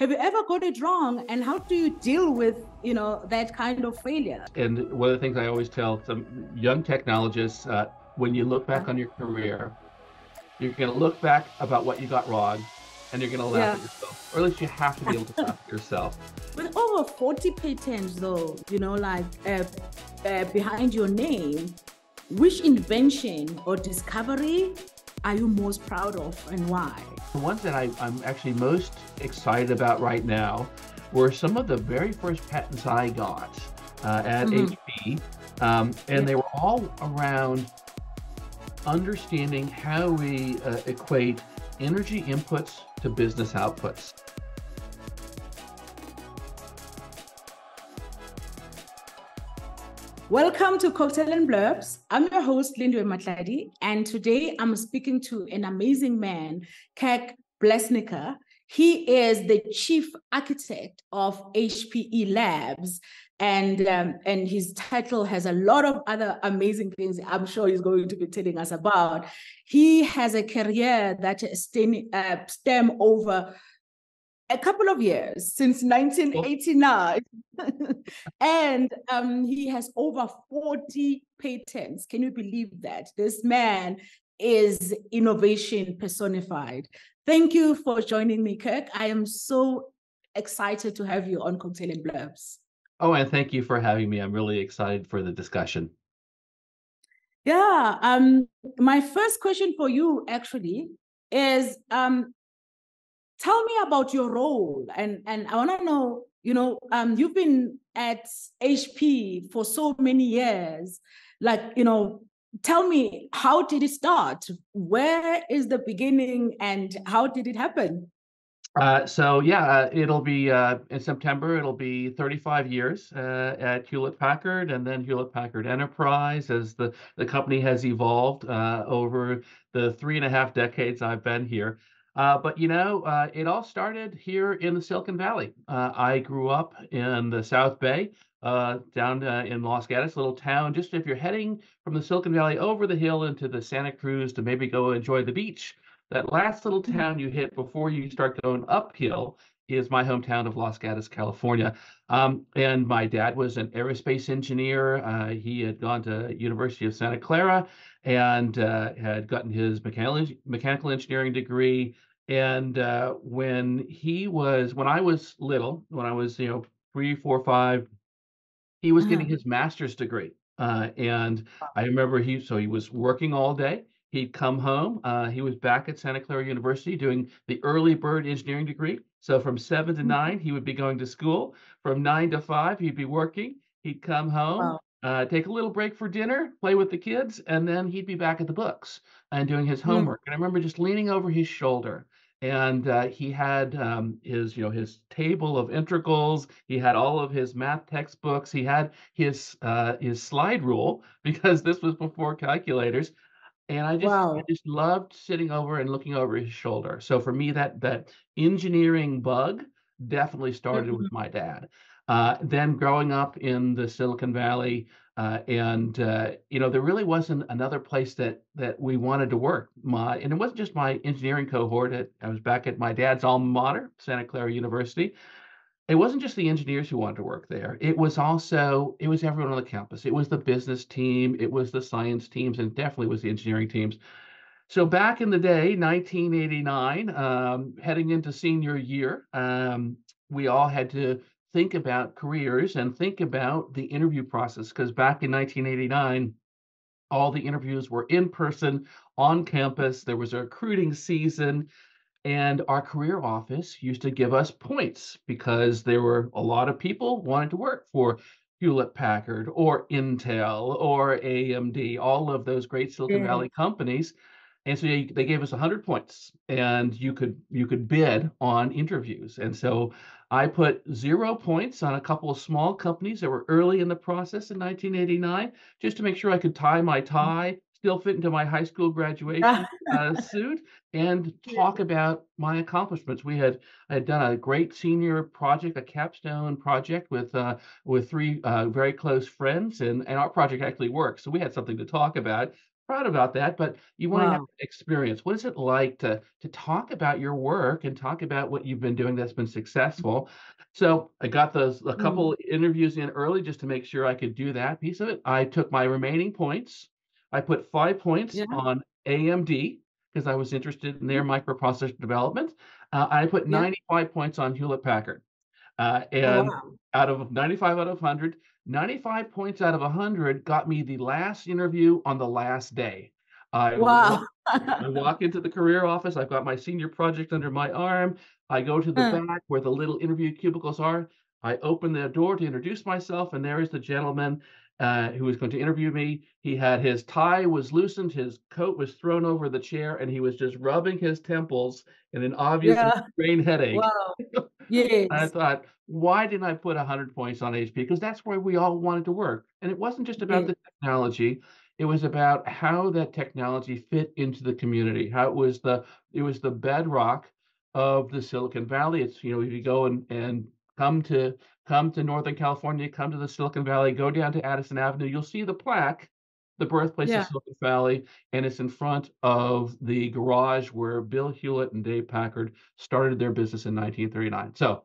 have you ever got it wrong? And how do you deal with you know that kind of failure? And one of the things i always tell some young technologists uh, when you look back on your career you're going to look back about what you got wrong and you're going to laugh yeah. at yourself. Or at least you have to be able to laugh at yourself. With over 40 patents though you know like uh, uh, behind your name which invention or discovery are you most proud of and why? The ones that I, am actually most excited about right now were some of the very first patents I got uh, at mm-hmm. HP, um, and yeah. they were all around understanding how we uh, equate energy inputs to business outputs. Welcome to Cocktail and Blurbs. I'm your host, Lindiwe Matlali, and today I'm speaking to an amazing man, Kirk Bresniker. He is the chief architect of HPE Labs, and um, and his title has a lot of other amazing things. I'm sure he's going to be telling us about. He has a career that stem, uh, stem over a couple of years since 1989 and um, he has over 40 patents. Can you believe that? This man is innovation personified. Thank you for joining me kirk. I am so excited to have you on cocktail and blurbs. Oh and thank you for having me. I'm really excited for the discussion. Yeah um my first question for you actually is um tell me about your role and and i want to know you know um you've been at hp for so many years like you know tell me how did it start where is the beginning and how did it happen uh, so yeah, uh, it'll be uh, in September. It'll be 35 years uh, at Hewlett Packard, and then Hewlett Packard Enterprise as the the company has evolved uh, over the three and a half decades I've been here. Uh, but you know, uh, it all started here in the Silicon Valley. Uh, I grew up in the South Bay, uh, down uh, in Los Gatos, little town. Just if you're heading from the Silicon Valley over the hill into the Santa Cruz to maybe go enjoy the beach, that last little mm-hmm. town you hit before you start going uphill is my hometown of Los Gatos, California. Um, and my dad was an aerospace engineer. Uh, he had gone to University of Santa Clara and uh, had gotten his mechanical mechanical engineering degree. And uh, when he was, when I was little, when I was, you know, three, four, five, he was getting uh-huh. his master's degree. Uh, and I remember he, so he was working all day. He'd come home. Uh, he was back at Santa Clara University doing the early bird engineering degree. So from seven to mm-hmm. nine, he would be going to school. From nine to five, he'd be working. He'd come home, wow. uh, take a little break for dinner, play with the kids, and then he'd be back at the books and doing his mm-hmm. homework. Mm-hmm. And I remember just leaning over his shoulder and uh, he had um, his you know his table of integrals he had all of his math textbooks he had his uh, his slide rule because this was before calculators and I just wow. I just loved sitting over and looking over his shoulder. So for me, that that engineering bug definitely started mm-hmm. with my dad. Uh, then growing up in the Silicon Valley, uh, and uh, you know there really wasn't another place that that we wanted to work. My and it wasn't just my engineering cohort. At, I was back at my dad's alma mater, Santa Clara University, it wasn't just the engineers who wanted to work there it was also it was everyone on the campus it was the business team it was the science teams and definitely was the engineering teams so back in the day 1989 um, heading into senior year um, we all had to think about careers and think about the interview process because back in 1989 all the interviews were in person on campus there was a recruiting season and our career office used to give us points because there were a lot of people wanted to work for Hewlett Packard or Intel or AMD, all of those great Silicon Valley companies. And so they, they gave us 100 points and you could you could bid on interviews. And so I put zero points on a couple of small companies that were early in the process in 1989 just to make sure I could tie my tie still fit into my high school graduation uh, suit and talk about my accomplishments. We had I had done a great senior project, a capstone project with uh, with three uh, very close friends, and and our project actually worked. So we had something to talk about. Proud about that, but you want to have experience. What is it like to to talk about your work and talk about what you've been doing that's been successful? So I got those a Mm. couple interviews in early just to make sure I could do that piece of it. I took my remaining points. I put five points Yeah. on AMD because I was interested in their microprocessor development. Uh, I put Yeah. 95 points on Hewlett Packard. Uh, Oh, and wow. out of 95 out of 100, 95 points out of 100 got me the last interview on the last day. I Wow. I walk into the career office. I've got my senior project under my arm. I go to the back where the little interview cubicles are. I open the door to introduce myself, and there is the gentleman uh, who was going to interview me. He had his tie was loosened, his coat was thrown over the chair, and he was just rubbing his temples in an obvious Yeah. brain headache. Wow. I thought, why didn't I put 100 points on HP? Because that's where we all wanted to work. And it wasn't just about Yeah. the technology. It was about how that technology fit into the community, how it was the it was the bedrock of the Silicon Valley. It's, you know, if you go and and come to come to Northern California, come to the Silicon Valley, go down to Addison Avenue, you'll see the plaque, the birthplace Yeah. of Silicon Valley, and it's in front of the garage where Bill Hewlett and Dave Packard started their business in 1939. So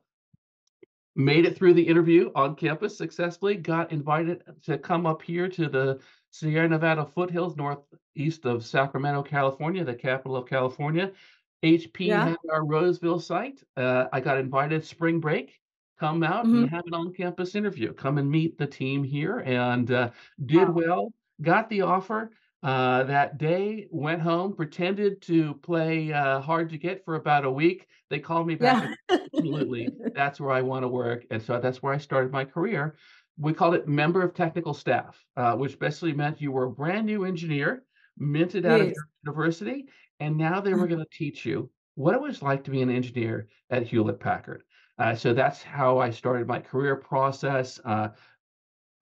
made it through the interview on campus successfully, got invited to come up here to the Sierra Nevada foothills northeast of Sacramento, California, the capital of California. HP Yeah. had our Roseville site. Uh, I got invited spring break, come out Mhm. and have an on-campus interview. Come and meet the team here and uh, did Wow. well, got the offer. Uh, that day, went home, pretended to play uh, hard to get for about a week. They called me back Yeah. absolutely that's where i want to work and so that's where i started my career we called it member of technical staff uh, which basically meant you were a brand new engineer minted out of Yes. your university and now they were going to teach you what it was like to be an engineer at hewlett packard uh, so that's how i started my career process uh,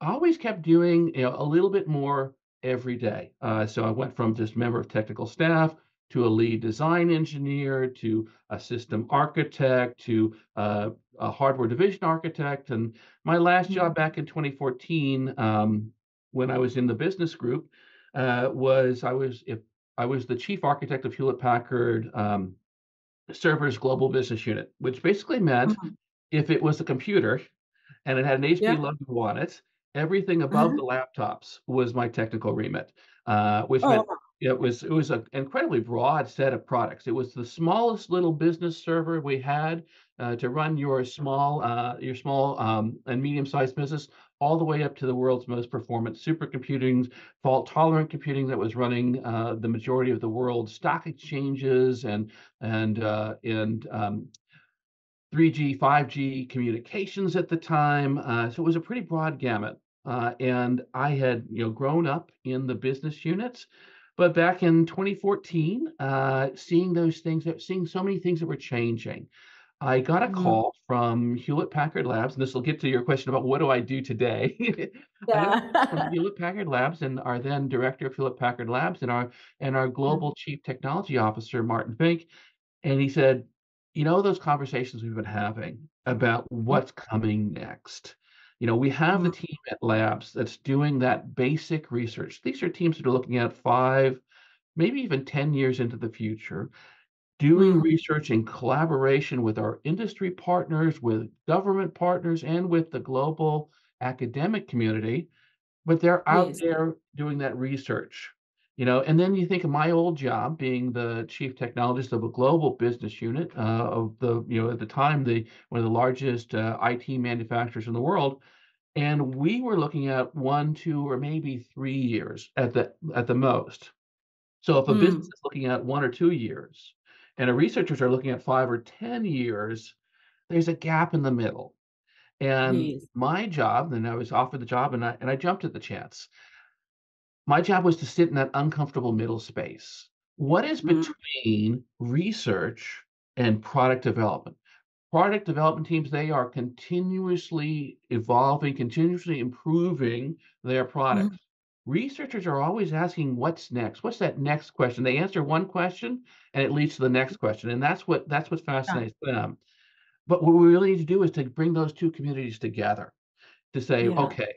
I always kept doing you know a little bit more every day. Uh, so I went from just member of technical staff to a lead design engineer to a system architect to uh, a hardware division architect. And my last Mhm. job back in 2014, um, when I was in the business group, uh, was I was if I was the chief architect of Hewlett Packard um, Servers Global Business Unit, which basically meant Mhm. if it was a computer and it had an HP Yeah. logo on it. Everything above Uh-huh. the laptops was my technical remit, uh, which Oh, meant it was it was an incredibly broad set of products. It was the smallest little business server we had uh, to run your small uh, your small um, and medium sized business, all the way up to the world's most performant supercomputing, fault tolerant computing that was running uh, the majority of the world's stock exchanges and and uh, and um, 3G, 5G communications at the time. Uh, so it was a pretty broad gamut. Uh, and I had, you know, grown up in the business units, but back in 2014, uh, seeing those things, seeing so many things that were changing, I got a Mhm. call from Hewlett Packard Labs, and this will get to your question about what do I do today. I got a call from Yeah. Hewlett Packard Labs and our then director of Hewlett Packard Labs and our and our Mhm. global chief technology officer, Martin Fink, and he said, you know, those conversations we've been having about what's coming next. You know, we have the Mhm. team at Labs that's doing that basic research. These are teams that are looking at five, maybe even 10 years into the future, doing Mm. research in collaboration with our industry partners, with government partners, and with the global academic community but they're out Yes. there doing that research you know and then you think of my old job being the chief technologist of a global business unit uh, of the you know at the time the one of the largest uh, IT manufacturers in the world and we were looking at one two or maybe three years at the at the most so if a business Mm. is looking at one or two years and a researchers are looking at five or ten years there's a gap in the middle and Yes. my job then i was offered the job and i and i jumped at the chance my job was to sit in that uncomfortable middle space. What is Mm. between research and product development? Product development teams, they are continuously evolving, continuously improving their Mhm. products. Researchers are always asking, what's next? What's that next question? They answer one question and it leads to the next question. And that's what that's what Yeah. fascinates them. But what we really need to do is to bring those two communities together to say, Yeah. okay,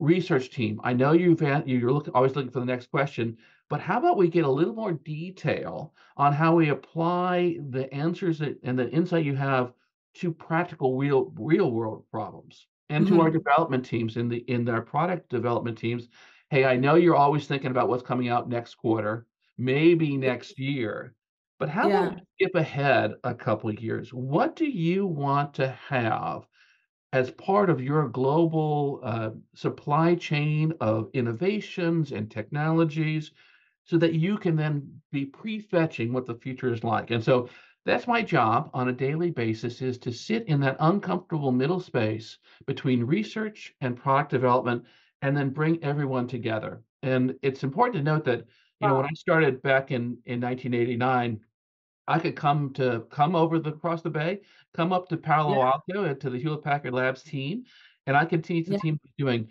research team, I know you've had, you're looking, always looking for the next question, but how about we get a little more detail on how we apply the answers that, and the insight you have to practical real real world problems and to mm-hmm. our development teams in the in our product development teams. Hey, I know you're always thinking about what's coming out next quarter, maybe next year, but how about Yeah. we skip ahead a couple of years? What do you want to have as part of your global uh, supply chain of innovations and technologies so that you can then be prefetching what the future is like. And so that's my job on a daily basis is to sit in that uncomfortable middle space between research and product development and then bring everyone together. And it's important to note that, you know, when I started back in in 1989, I could come to come over the across the bay, come up to Yeah. Palo Alto and to the Hewlett Packard Labs team, and I teach the Yeah. team doing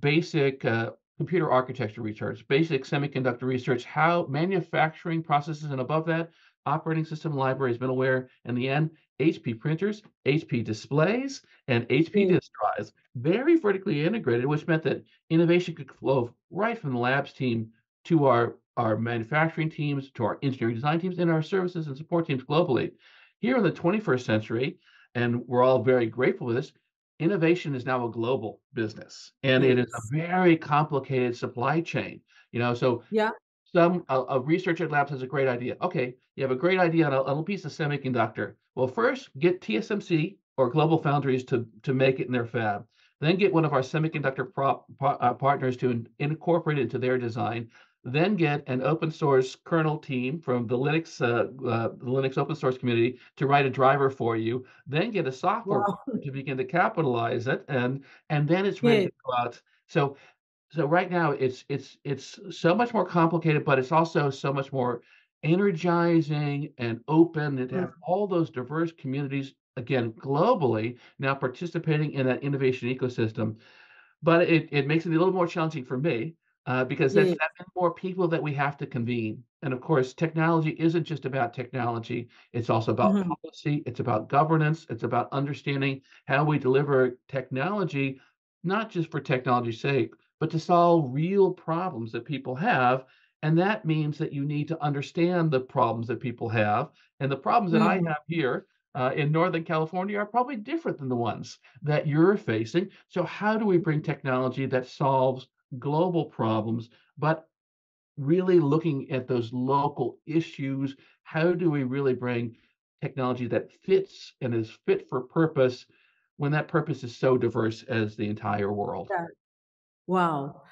basic uh, computer architecture research, basic semiconductor research, how manufacturing processes, and above that, operating system libraries, middleware, and the end, HP printers, HP displays, and HP Mm. disk drives, very vertically integrated, which meant that innovation could flow right from the labs team to our our manufacturing teams, to our engineering design teams, and our services and support teams globally. Here in the 21st century, and we're all very grateful for this, innovation is now a global business, and it is a very complicated supply chain. You know, so Yeah. some a, a researcher at labs has a great idea. Okay, you have a great idea on a, a little piece of semiconductor. Well, first get TSMC or Global Foundries to to make it in their fab. Then get one of our semiconductor prop, uh, partners to in- incorporate it into their design. Then get an open source kernel team from the Linux uh, uh, the Linux open source community to write a driver for you. Then get a software Wow. to begin to capitalize it, and and then it's ready Yeah. to go out. So so right now it's it's it's so much more complicated, but it's also so much more energizing and open and to have all those diverse communities again globally now participating in that innovation ecosystem. But it, it makes it a little more challenging for me uh, because that's Yeah. that more people that we have to convene. And of course, technology isn't just about technology. It's also about Mhm. policy. It's about governance. It's about understanding how we deliver technology, not just for technology's sake, but to solve real problems that people have. And that means that you need to understand the problems that people have. And the problems that I Mhm. have here uh, in Northern California are probably different than the ones that you're facing. So, how do we bring technology that solves global problems, but really looking at those local issues? How do we really bring technology that fits and is fit for purpose when that purpose is so diverse as the entire world? Yeah. Wow.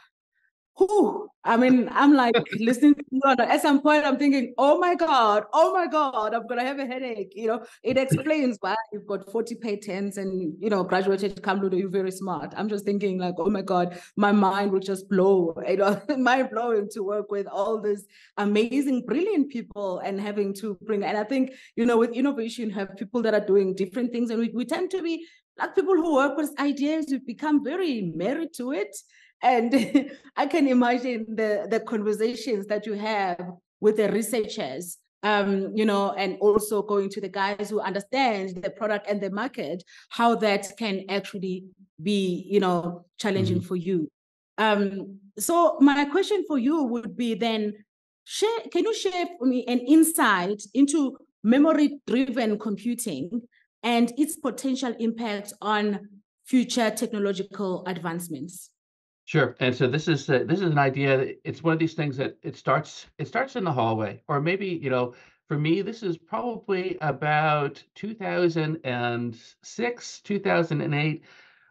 Whew. I mean, I'm like listening to you, at some point, I'm thinking, oh my God, oh my God, I'm gonna have a headache. You know, it explains why you've got 40 patents and you know, graduated cum laude, you're very smart. I'm just thinking, like, oh my God, my mind will just blow, you know, mind blowing to work with all these amazing, brilliant people and having to bring. And I think, you know, with innovation, you have people that are doing different things, and we, we tend to be like people who work with ideas, we become very married to it. And I can imagine the, the conversations that you have with the researchers, um, you know, and also going to the guys who understand the product and the market, how that can actually be, you know, challenging for you. Um, so my question for you would be then, share, can you share for me an insight into memory-driven computing and its potential impact on future technological advancements? Sure. And so this is uh, this is an idea. that It's one of these things that it starts it starts in the hallway, or maybe you know, for me, this is probably about 2006, 2008.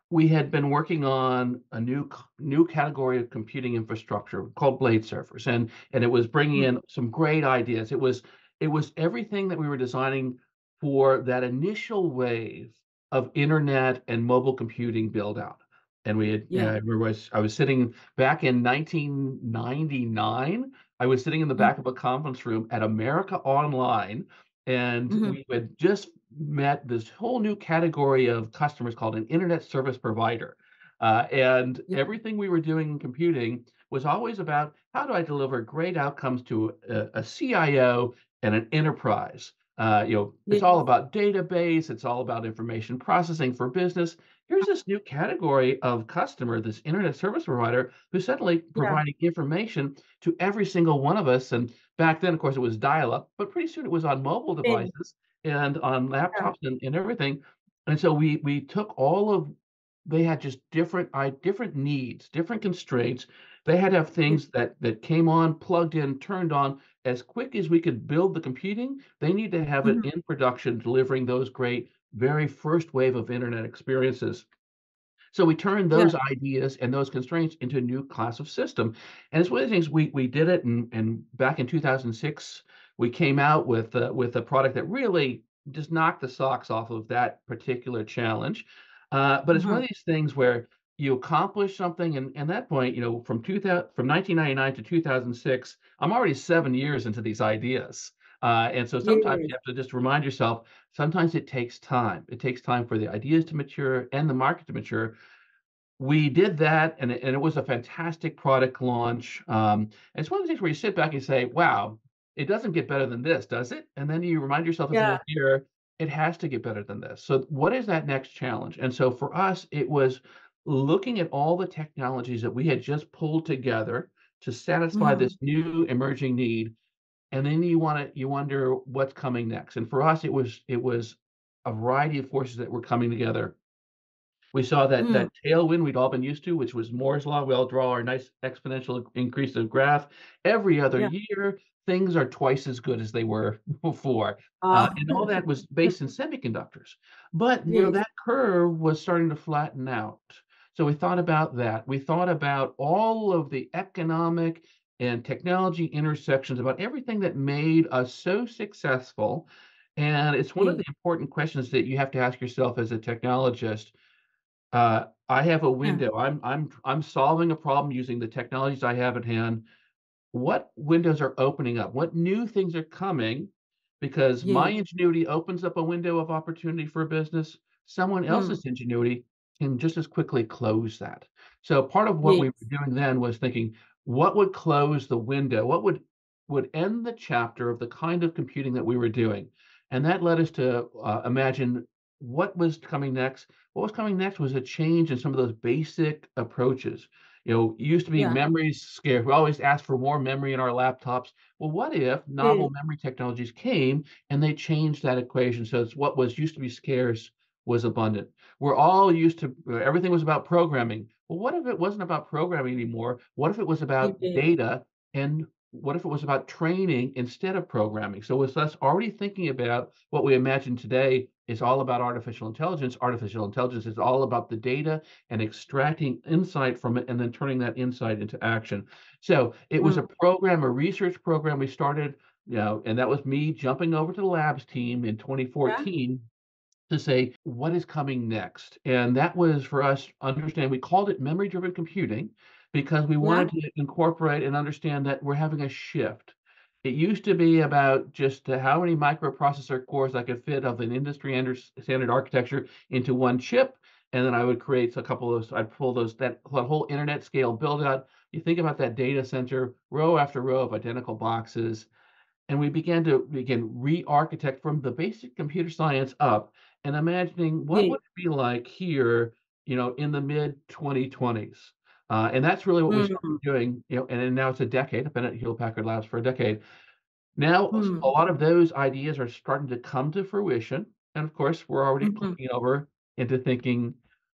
We had been working on a new c- new category of computing infrastructure called blade servers, and and it was bringing in some great ideas. It was it was everything that we were designing for that initial wave of internet and mobile computing build out. And we had, yeah. I I was, I was sitting back in 1999. I was sitting in the Mhm. back of a conference room at America Online, and Mhm. we had just met this whole new category of customers called an internet service provider. Uh, and Yeah. everything we were doing in computing was always about how do I deliver great outcomes to a, a CIO and an enterprise. Uh, you know, it's all about database, it's all about information processing for business. Here's this new category of customer, this internet service provider, who's suddenly providing yeah. information to every single one of us. And back then, of course, it was dial-up, but pretty soon it was on mobile devices and on laptops yeah. and, and everything. And so we we took all of they had just different I different needs, different constraints. They had to have things that that came on, plugged in, turned on as quick as we could build the computing. They need to have mm-hmm. it in production, delivering those great very first wave of internet experiences. So we turned those yeah. ideas and those constraints into a new class of system. And it's one of the things we we did it and and back in 2006 we came out with uh, with a product that really just knocked the socks off of that particular challenge. Uh, but it's mm-hmm. one of these things where you accomplish something, and, and that point, you know, from 2000 from 1999 to 2006, I'm already seven years into these ideas. Uh, and so sometimes you have to just remind yourself, sometimes it takes time. It takes time for the ideas to mature and the market to mature. We did that, and it, and it was a fantastic product launch. Um, it's one of the things where you sit back and say, wow, it doesn't get better than this, does it? And then you remind yourself yeah. year, it has to get better than this. So what is that next challenge? And so for us, it was looking at all the technologies that we had just pulled together to satisfy mm-hmm. this new emerging need. And then you want to you wonder what's coming next. And for us, it was it was a variety of forces that were coming together. We saw that mm. that tailwind we'd all been used to, which was Moore's law. We all draw our nice exponential increase of graph every other yeah. year things are twice as good as they were before. Uh, uh, and all that was based in semiconductors. But you know, that curve was starting to flatten out. So we thought about that. We thought about all of the economic and technology intersections, about everything that made us so successful. And it's one of the important questions that you have to ask yourself as a technologist. Uh, I have a window. I'm I'm I'm solving a problem using the technologies I have at hand what windows are opening up, what new things are coming, because my ingenuity opens up a window of opportunity for a business. Someone hmm. else's ingenuity can just as quickly close that. So part of what we were doing then was thinking, what would close the window? What would would end the chapter of the kind of computing that we were doing? And that led us to uh, imagine what was coming next. What was coming next was a change in some of those basic approaches you know, used to be yeah. memories scarce. We always ask for more memory in our laptops. Well, what if novel mm. memory technologies came and they changed that equation? So it's what was used to be scarce was abundant. We're all used to everything was about programming. Well, what if it wasn't about programming anymore? What if it was about data and what if it was about training instead of programming? So with us already thinking about what we imagine today is all about artificial intelligence. Artificial intelligence is all about the data and extracting insight from it and then turning that insight into action. So it was a mm. program, a research program we started, you know, and that was me jumping over to the labs team in 2014 yeah. To say, what is coming next? And that was for us understand, we called it memory driven computing because we wanted yeah. to incorporate and understand that we're having a shift. It used to be about just uh, how many microprocessor cores I could fit of an industry standard architecture into one chip. And then I would create a couple of those, I'd pull those, that, that whole internet scale build out. You think about that data center, row after row of identical boxes. And we began to begin re-architect from the basic computer science up and imagining what would it be like here, you know, in the mid 2020s. Uh, and that's really what mm. we started doing, you know, and now it's a decade. I've been at Hewlett Packard Labs for a decade. Now, mm. a lot of those ideas are starting to come to fruition. And of course, we're already mm-hmm. looking over into thinking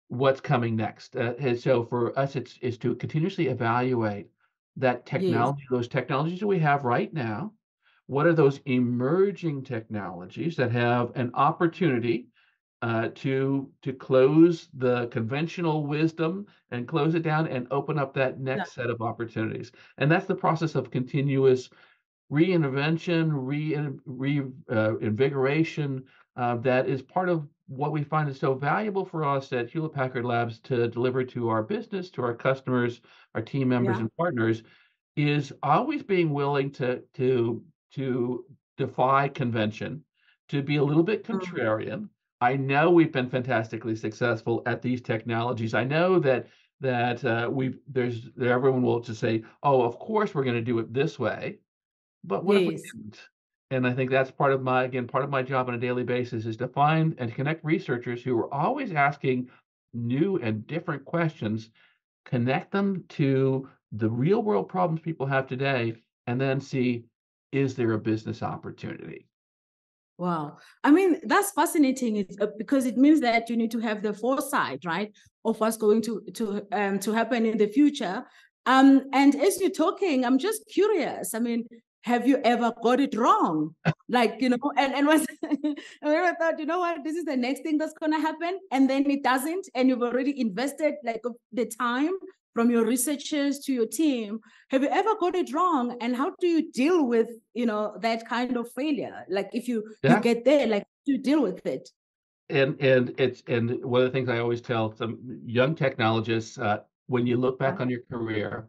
what's coming next. Uh, and so for us, it's, is to continuously evaluate that technology, yes. those technologies that we have right now. What are those emerging technologies that have an opportunity uh, to to close the conventional wisdom and close it down and open up that next yeah. set of opportunities. And that's the process of continuous reinvention, re, re uh, invigoration. Uh, that is part of what we find is so valuable for us at Hewlett Packard Labs to deliver to our business, to our customers, our team members, yeah. and partners, is always being willing to to to defy convention, to be a little bit mm-hmm. contrarian, I know we've been fantastically successful at these technologies. I know that that uh, we there's everyone will just say, "Oh, of course we're going to do it this way," but what yes. if we didn't? And I think that's part of my, again, part of my job on a daily basis is to find and connect researchers who are always asking new and different questions, connect them to the real world problems people have today, and then see is there a business opportunity? Wow. I mean, that's fascinating uh, because it means that you need to have the foresight, right, of what's going to to um to happen in the future. Um, and as you're talking, I'm just curious. I mean, have you ever got it wrong? Like, you know, and, and was I ever thought, you know what, this is the next thing that's gonna happen, and then it doesn't, and you've already invested like the time from your researchers to your team have you ever got it wrong and how do you deal with you know that kind of failure like if you yeah. you get there like do you deal with it and and it's and one of the things i always tell some young technologists uh, when you look back on your career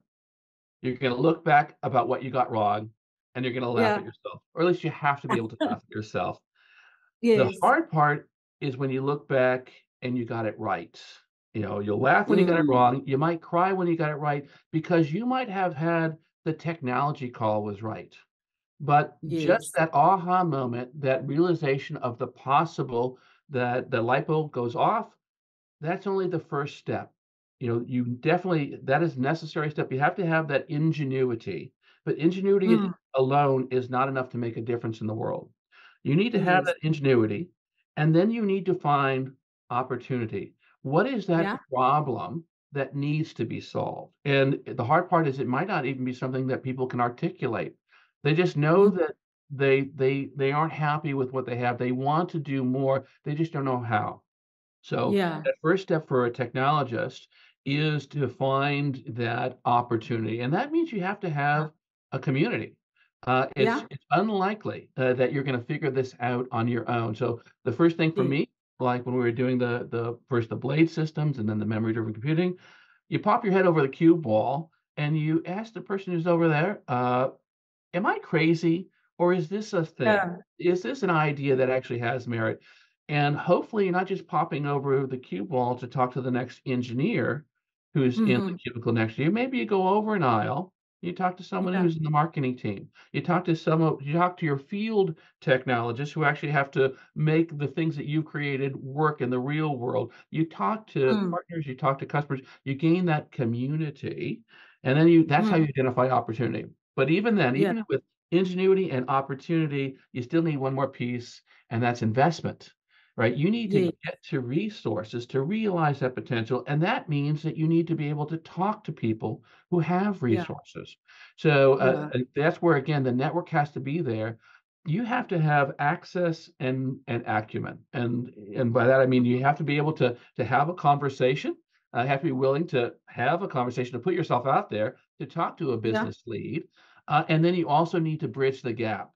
you're going to look back about what you got wrong and you're going to laugh yeah. at yourself or at least you have to be able to laugh at yourself yes. the hard part is when you look back and you got it right you know, you'll laugh when you got it mm. wrong. You might cry when you got it right because you might have had the technology call was right. But yes. just that aha moment, that realization of the possible that the light bulb goes off, that's only the first step. You know, you definitely that is necessary step. You have to have that ingenuity, but ingenuity mm. alone is not enough to make a difference in the world. You need to have that ingenuity, and then you need to find opportunity. What is that yeah. problem that needs to be solved? And the hard part is it might not even be something that people can articulate. They just know mm-hmm. that they they they aren't happy with what they have. They want to do more. They just don't know how. So yeah. that first step for a technologist is to find that opportunity, and that means you have to have a community. Uh, it's yeah. it's unlikely uh, that you're going to figure this out on your own. So the first thing for me like when we were doing the the first the blade systems and then the memory driven computing, you pop your head over the cube wall and you ask the person who's over there, uh, "Am I crazy or is this a thing? Yeah. Is this an idea that actually has merit?" And hopefully, you're not just popping over the cube wall to talk to the next engineer who's mm-hmm. in the cubicle next to you. Maybe you go over an aisle you talk to someone yeah. who's in the marketing team. You talk to some you talk to your field technologists who actually have to make the things that you've created work in the real world. You talk to mm. partners, you talk to customers, you gain that community, and then you that's mm. how you identify opportunity. But even then, even yeah. with ingenuity and opportunity, you still need one more piece, and that's investment right? You need to yeah. get to resources to realize that potential. And that means that you need to be able to talk to people who have resources. Yeah. So uh, yeah. that's where, again, the network has to be there. You have to have access and, and acumen. And, and by that, I mean, you have to be able to, to have a conversation. I uh, have to be willing to have a conversation, to put yourself out there, to talk to a business lead. Uh, and then you also need to bridge the gap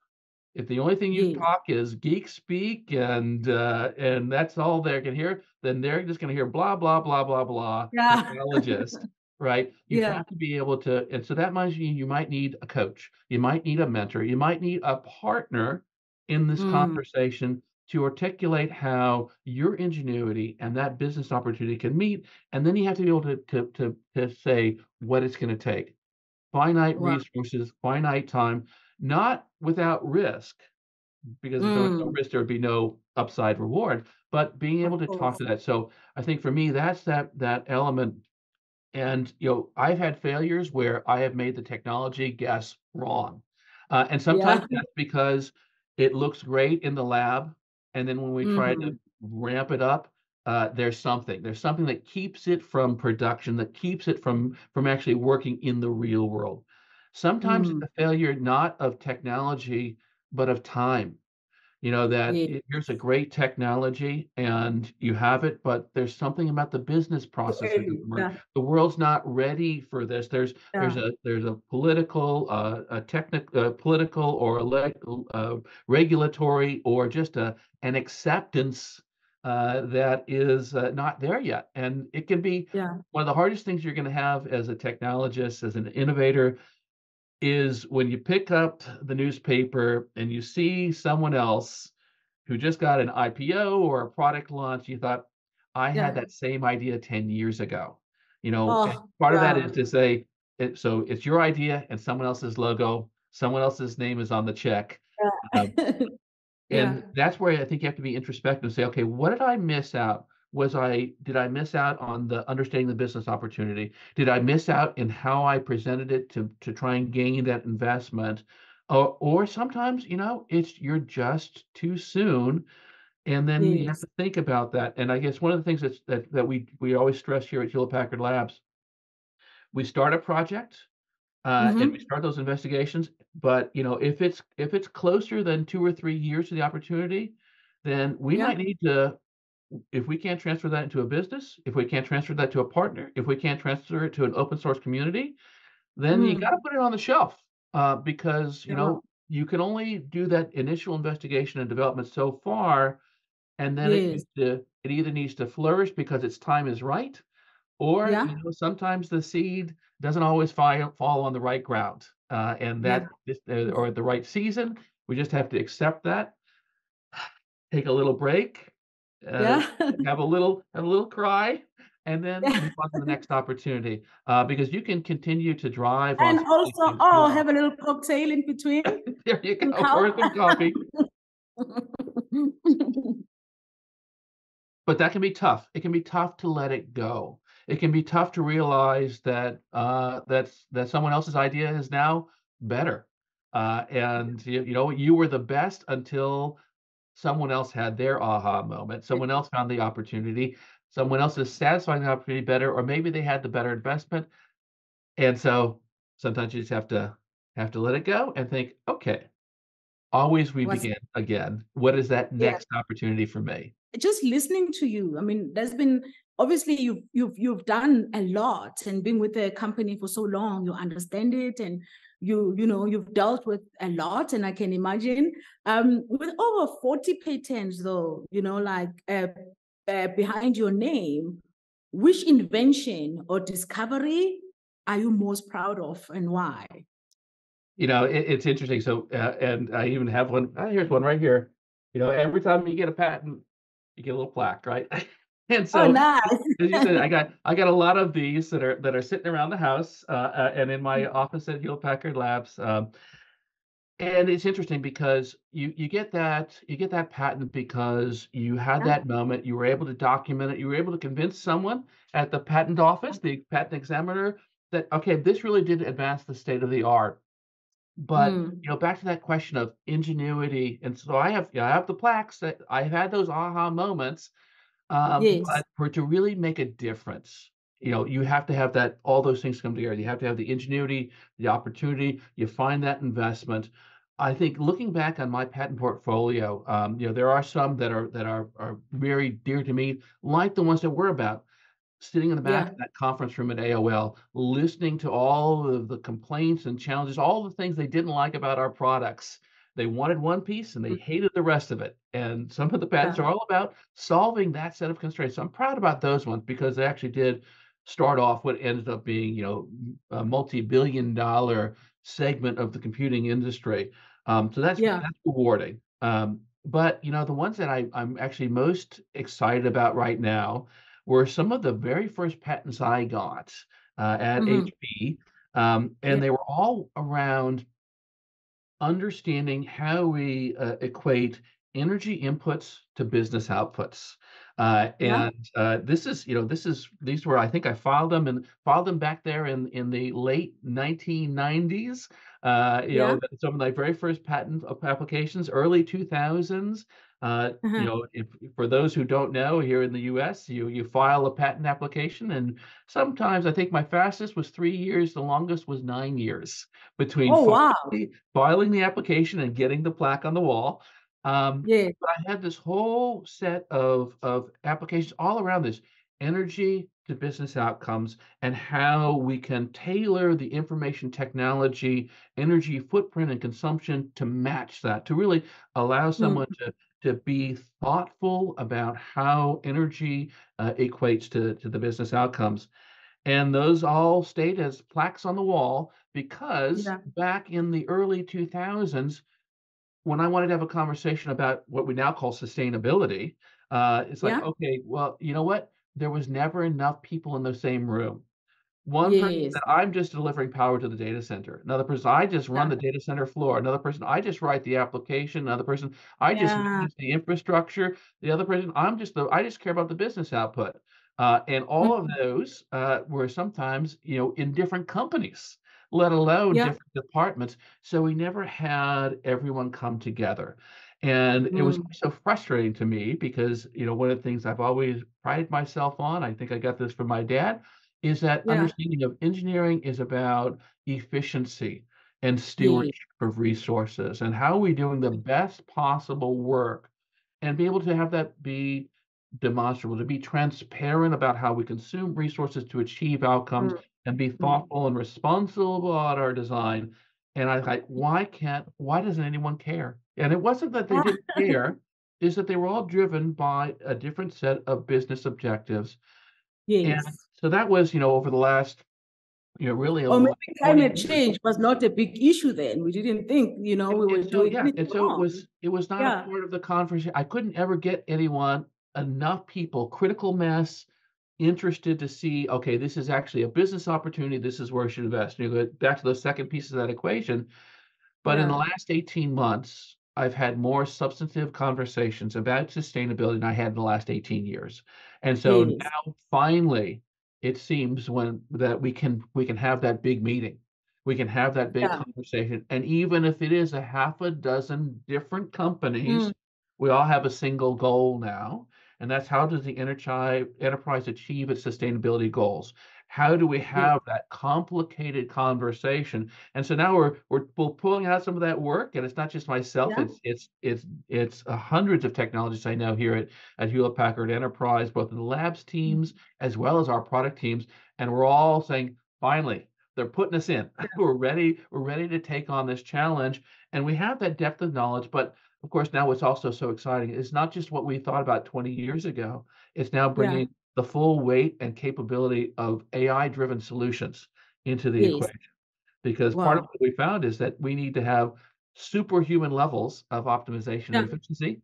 if the only thing you talk is geek speak and uh, and that's all they can hear, then they're just going to hear blah blah blah blah blah. Yeah. Technologist, right? You yeah. have to be able to, and so that means you you might need a coach, you might need a mentor, you might need a partner in this mm. conversation to articulate how your ingenuity and that business opportunity can meet, and then you have to be able to to to, to say what it's going to take. Finite wow. resources, finite time not without risk, because if there was no mm. risk, there would be no upside reward, but being able to talk to that. So I think for me, that's that that element. And you know, I've had failures where I have made the technology guess wrong. Uh, and sometimes Yeah. that's because it looks great in the lab. And then when we try to mm-hmm. ramp it up, uh, there's something. There's something that keeps it from production, that keeps it from from actually working in the real world. Sometimes mm. a failure not of technology, but of time. You know, that yeah. here's a great technology and you have it, but there's something about the business process. Yeah. The world's not ready for this. There's yeah. there's a there's a political, uh, a technical, uh, political or a uh, regulatory or just a an acceptance uh, that is uh, not there yet. And it can be yeah. one of the hardest things you're going to have as a technologist, as an innovator, is when you pick up the newspaper and you see someone else who just got an IPO or a product launch, you thought, I yeah. had that same idea 10 years ago. You know, oh, part yeah. of that is to say, it, so it's your idea and someone else's logo, someone else's name is on the check. Um, Yeah. and that's where I think you have to be introspective and say, okay, what did I miss out? Was I did I miss out on the understanding the business opportunity? Did I miss out in how I presented it to to try and gain that investment? Or or sometimes, you know, it's you're just too soon, and then you have to think about that. And I guess one of the things that's that that we we always stress here at Hewlett Packard Labs, we start a project uh, and we Mm-hmm. start those investigations. But you know, if it's if it's closer than two or three years to the opportunity, then we Yeah. might need to, if we can't transfer that into a business, if we can't transfer that to a partner, if we can't transfer it to an open source community, then you got Mm. to put it on the shelf uh, because you Yeah. know you can only do that initial investigation and development so far, and then it Yes. needs to it either needs to flourish because its time is right, or, Yeah. you know, sometimes the seed doesn't always fi fall on the right ground, uh, and that just uh, or the right season. We just have to accept that, take a little break, uh, Yeah. have a little a little cry, and then Yeah. move on to the next opportunity, uh, because you can continue to drive And also, oh, have a little cocktail in between. There you go, pour some coffee. But that can be tough. It can be tough to let it go. It can be tough to realize that uh, that's that someone else's idea is now better. Uh, and you, you know, you were the best until someone else had their aha moment. Someone else found the opportunity. Someone else is satisfying the opportunity better, or maybe they had the better investment. And so sometimes you just have to have to let it go and think, okay, always we begin again. What is that yeah. next opportunity for me? just listening to you i mean there's been obviously you've you've you've done a lot and been with the company for so long you understand it and you you know you've dealt with a lot and i can imagine um with over 40 patents though you know like uh, uh, behind your name which invention or discovery are you most proud of and why You know, it, it's interesting. So, uh, and I even have one. ah, here's one right here. You know, every time you get a patent, you get a little plaque, right? and oh so, nice as you said, I got I got a lot of these that are that are sitting around the house uh, uh, and in my office at Hewlett Packard Labs. Um, and it's interesting because you you get that you get that patent because you had that moment, you were able to document it, you were able to convince someone at the patent office, the patent examiner, that okay, this really did advance the state of the art. But Mm, you know, back to that question of ingenuity, and so I have, yeah, I have the plaques that I've had those aha moments, um, yes but for to really make a difference, you know, you have to have that all those things come together. You have to have the ingenuity, the opportunity, you find that investment. I think looking back on my patent portfolio, um, you know, there are some that are that are are very dear to me, like the ones that we're about sitting in the back yeah of that conference room at AOL, listening to all of the complaints and challenges, all the things they didn't like about our products. They wanted one piece and they mm, hated the rest of it. And some of the patents yeah are all about solving that set of constraints. So I'm proud about those ones because they actually did start off what ended up being, you know, a multi-billion dollar segment of the computing industry. Um, so that's yeah that's rewarding. Um, but you know, the ones that I, I'm actually most excited about right now were some of the very first patents I got uh, at mhm, HP, um, yeah and they were all around understanding how we uh, equate energy inputs to business outputs. Uh, and uh, this is, you know, this is these were I think I filed them and filed them back there in in the late 1990s. Uh, you yeah know, some of my very first patent applications, early 2000s. Uh, you uh-huh. know, if for those who don't know, here in the U.S., you you file a patent application, and sometimes I think my fastest was three years, the longest was nine years between oh wow filing filing the application and getting the plaque on the wall. Um, yeah I had this whole set of of applications all around this energy to business outcomes and how we can tailor the information technology, energy footprint and consumption to match that, to really allow mm, someone to to be thoughtful about how energy uh, equates to, to the business outcomes. And those all stayed as plaques on the wall because yeah back in the early 2000s, when I wanted to have a conversation about what we now call sustainability, uh, it's like, yeah okay, well, you know what? There was never enough people in the same room. One person Yes. said, I'm just delivering power to the data center. Another person, I just run Yeah. the data center floor. Another person, I just write the application. Another person, I just Yeah. manage the infrastructure. The other person, I'm just the, I just care about the business output. Uh, and all of Mhm. those uh, were sometimes, you know, in different companies, let alone Yeah. different departments. So we never had everyone come together. And it was Mm. so frustrating to me because, you know, one of the things I've always prided myself on, I think I got this from my dad, is that Yeah. understanding of engineering is about efficiency and stewardship of resources and how are we doing the best possible work and be able to have that be demonstrable, to be transparent about how we consume resources to achieve outcomes Mm. and be Mm. thoughtful and responsible about our design. And I like, why can't, why doesn't anyone care? And it wasn't that they didn't care, is that they were all driven by a different set of business objectives. And Yes. So that was, you know, over the last, you know, really Or maybe climate change was not a big issue then. We didn't think, you know, we And, were so doing yeah, and so it was it was not Yeah. a part of the conversation. I couldn't ever get anyone, enough people, critical mass, interested to see, okay, this is actually a business opportunity. This is where I should invest. And you go back to the second piece of that equation. But in the last 18 months, I've had more substantive conversations about sustainability than I had in the last 18 years. And so now finally it seems when that we can we can have that big meeting. We can have that big Yeah. conversation. And even if it is a half a dozen different companies, Mm. we all have a single goal now. And that's how does the enterprise enterprise achieve its sustainability goals? How do we Yeah. have that complicated conversation? And so now we're we're we're pulling out some of that work, and it's not just myself. Yeah. It's it's it's it's uh, hundreds of technologists I know here at at Hewlett Packard Enterprise, both in the labs teams as well as our product teams, and we're all saying, finally, they're putting us in. we're ready. We're ready to take on this challenge, and we have that depth of knowledge. But of course, now what's also so exciting is not just what we thought about 20 years ago. It's now Yeah. The full weight and capability of AI-driven solutions into the Yes. equation. Because part of what we found is that we need to have superhuman levels of optimization Yeah. and efficiency.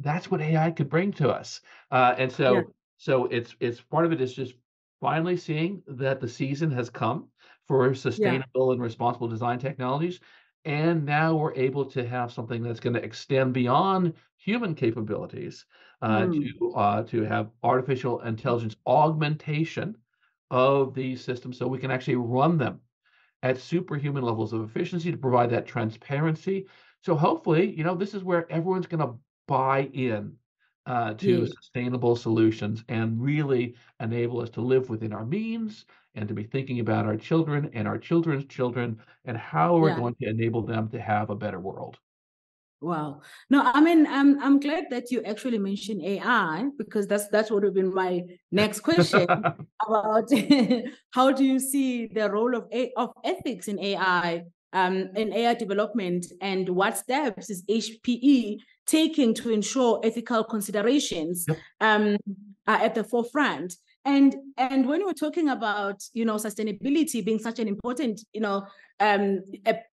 That's what AI could bring to us. Uh, and Yeah. so so it's it's part of it is just finally seeing that the season has come for Yeah. sustainable and responsible design technologies. And now we're able to have something that's going to extend beyond human capabilities uh, Mm. to uh, to have artificial intelligence augmentation of these systems so we can actually run them at superhuman levels of efficiency to provide that transparency. So hopefully, you know, this is where everyone's going to buy in uh, to Yes. sustainable solutions and really enable us to live within our means and to be thinking about our children and our children's children and how we're Yeah. going to enable them to have a better world. Wow. No, I mean, I'm I'm glad that you actually mentioned AI because that's that's what would have been my next question about how do you see the role of A of ethics in AI um in AI development and what steps is HPE taking to ensure ethical considerations Yep. um are at the forefront. And and when we're talking about you know sustainability being such an important you know um,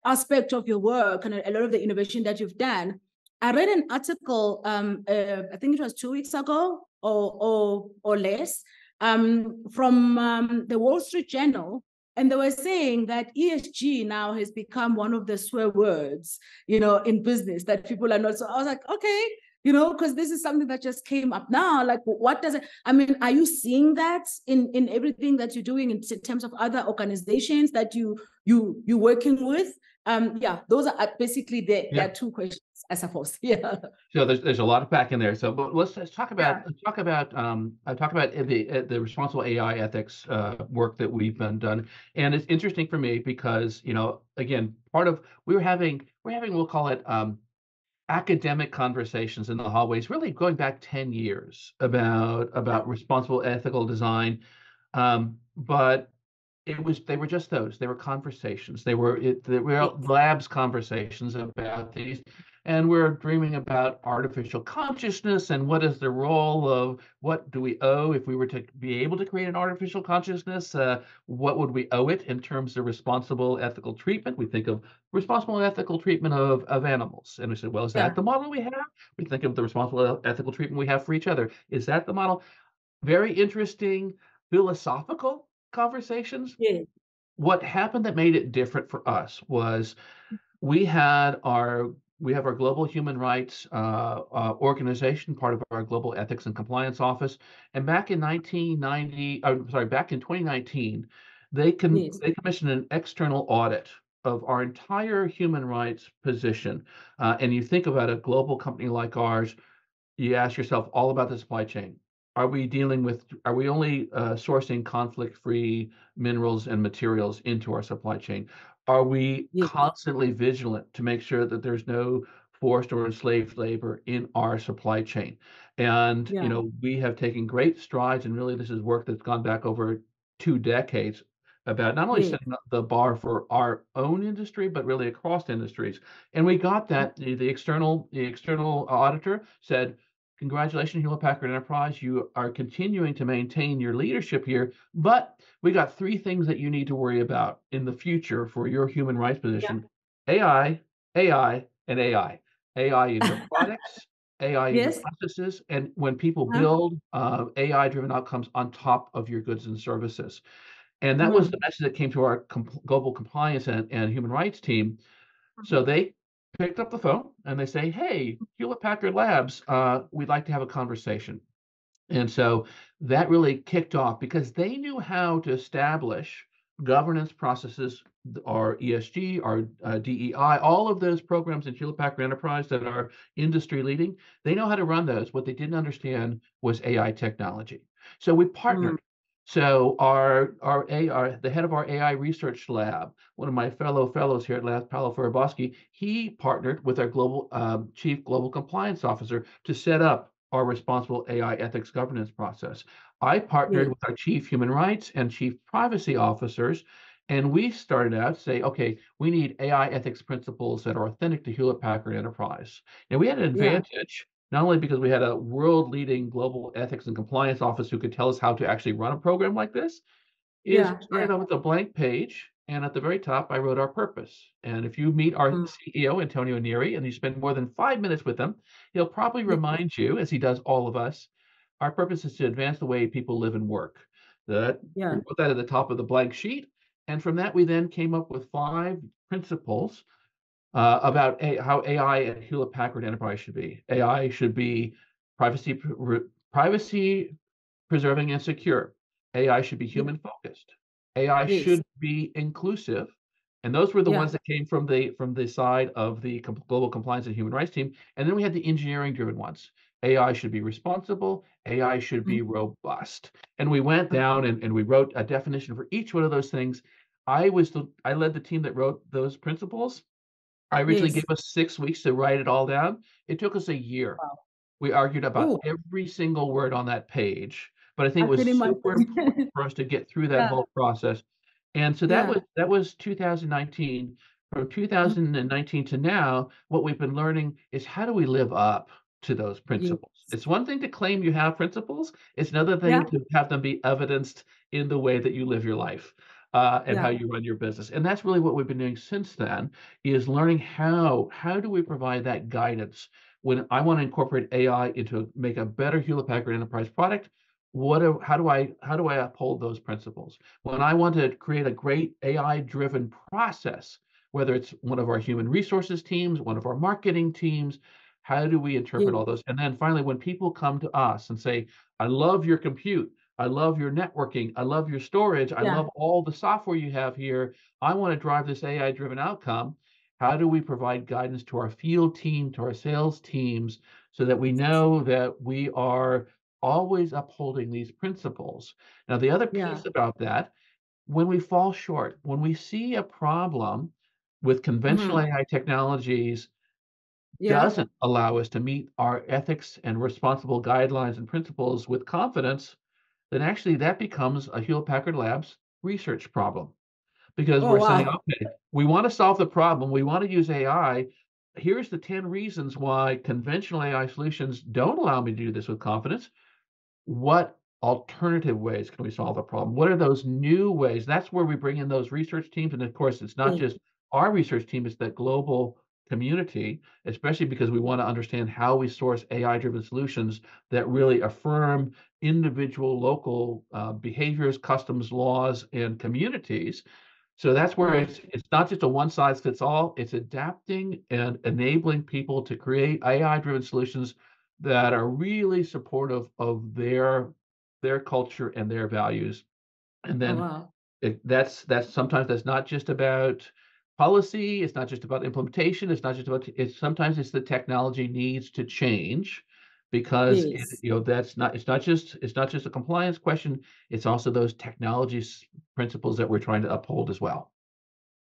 aspect of your work and a, lot of the innovation that you've done. I read an article, um, uh, I think it was two weeks ago or or or less, um, from um, the Wall Street Journal, and they were saying that ESG now has become one of the swear words, you know, in business that people are not. So I was like, okay, you know, because this is something that just came up now. Like, what does it? I mean, are you seeing that in in everything that you're doing in terms of other organizations that you you you're working with? Um, yeah, those are basically the Yeah. there are two questions, I suppose. Yeah. So there's there's a lot of back in there. So, but let's, let's talk about Yeah. let's talk about um I talk about the uh, the responsible AI ethics uh, work that we've been done, and it's interesting for me because you know again part of we were having we're having we'll call it um academic conversations in the hallways, really going back ten years about about responsible ethical design, um, but it was they were just those. They were conversations. They were it they were labs conversations about these. And we're dreaming about artificial consciousness and what is the role of what do we owe if we were to be able to create an artificial consciousness? Uh, what would we owe it in terms of responsible ethical treatment? We think of responsible ethical treatment of, of animals. And we said, well, is Yeah. that the model we have? We think of the responsible ethical treatment we have for each other. Is that the model? Very interesting philosophical conversations. Yeah. What happened that made it different for us was we had our we have our global human rights uh, uh, organization, part of our global ethics and compliance office. And back in 1990, I'm sorry, back in 2019, they can Yes. they commissioned an external audit of our entire human rights position. Uh, and you think about a global company like ours, you ask yourself all about the supply chain. Are we dealing with, are we only uh, sourcing conflict-free minerals and materials into our supply chain? Are we Yes. constantly vigilant to make sure that there's no forced or enslaved labor in our supply chain? And, Yeah. you know, we have taken great strides, and really this is work that's gone back over two decades about not only setting up the bar for our own industry, but really across industries. And we got that, the, the external, the external auditor said, congratulations, Hewlett Packard Enterprise, you are continuing to maintain your leadership here, but we got three things that you need to worry about in the future for your human rights position. AI, AI, and AI. AI in your products, AI in your processes, and when people build uh, AI-driven outcomes on top of your goods and services. And that was Mm. the message that came to our comp- global compliance and, and human rights team. So they picked up the phone and they say, "Hey, Hewlett Packard Labs, uh, we'd like to have a conversation." And so that really kicked off because they knew how to establish governance processes, our ESG, our uh, DEI, all of those programs in Hewlett Packard Enterprise that are industry leading. They know how to run those. What they didn't understand was AI technology. So we partnered. So our our AI, the head of our AI research lab, one of my fellow fellows here at Lab, Paolo Faraboschi, he partnered with our global um, chief global compliance officer to set up our responsible AI ethics governance process. I partnered Yeah. with our chief human rights and chief privacy officers, and we started out to say, okay, we need AI ethics principles that are authentic to Hewlett Packard Enterprise. And we had an advantage not only because we had a world leading global ethics and compliance office who could tell us how to actually run a program like this, is Yeah, we started yeah. out with a blank page. And at the very top, I wrote our purpose. And if you meet our Mm. CEO, Antonio Neri, and you spend more than five minutes with him, he'll probably remind you, as he does all of us, our purpose is to advance the way people live and work. That Yeah. we put that at the top of the blank sheet. And from that, we then came up with five principles uh, about a, how AI at Hewlett Packard Enterprise should be. AI should be privacy re- privacy preserving and secure. AI should be human focused. AI should be inclusive. And those were the Yeah. ones that came from the from the side of the global compliance and human rights team. And then we had the engineering driven ones. AI should be responsible. AI should be robust. And we went down and, and we wrote a definition for each one of those things. I was the I led the team that wrote those principles. I originally Yes. gave us six weeks to write it all down. It took us a year. Wow. We argued about Ooh. every single word on that page, but I think I it was super important for us to get through that Yeah. whole process. And so that Yeah. was that was 2019. From mm-hmm. 2019 to now, what we've been learning is how do we live up to those principles? Yes. It's one thing to claim you have principles. It's another thing Yeah. to have them be evidenced in the way that you live your life uh, and how you run your business. And that's really what we've been doing since then is learning how how do we provide that guidance when I want to incorporate AI into make a better Hewlett Packard enterprise product. What do, how do I how do I uphold those principles? When I want to create a great AI driven process, whether it's one of our human resources teams, one of our marketing teams, how do we interpret Yeah. all those? And then finally, when people come to us and say, I love your compute, I love your networking, I love your storage, I Yeah. love all the software you have here, I want to drive this AI driven outcome. How do we provide guidance to our field team, to our sales teams, so that we know that we are always upholding these principles? Now, the other Yeah. piece about that, when we fall short, when we see a problem with conventional Mhm. AI technologies Yeah. doesn't allow us to meet our ethics and responsible guidelines and principles with confidence, then actually that becomes a Hewlett Packard Labs research problem. Because Oh, we're saying, okay, we want to solve the problem, we want to use AI. Here's the 10 reasons why conventional AI solutions don't allow me to do this with confidence. What alternative ways can we solve the problem? What are those new ways? That's where we bring in those research teams. And of course, it's not Yeah. just our research team, it's that global community, especially because we want to understand how we source AI-driven solutions that really affirm individual local uh, behaviors, customs, laws, and communities. So that's where it's it's not just a one size fits all. It's adapting and enabling people to create AI-driven solutions that are really supportive of their their culture and their values. And Oh, then wow. it, that's that's sometimes that's not just about policy. It's not just about implementation. It's not just about it's sometimes it's the technology needs to change because it, you know that's not it's not just it's not just a compliance question. It's also those technology principles that we're trying to uphold as well.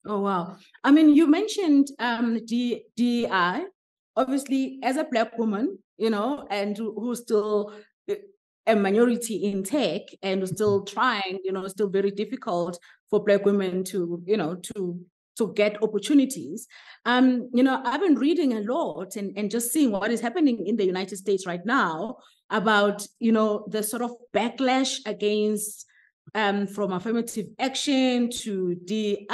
Oh, wow. I mean, you mentioned um, D DEI. Obviously, as a Black woman, you know, and who's still uh, a minority in tech and who's still trying, you know, still very difficult for Black women to, you know, to to get opportunities. Um, you know, I've been reading a lot and, and just seeing what is happening in the United States right now about, you know, the sort of backlash against um, from affirmative action to DI.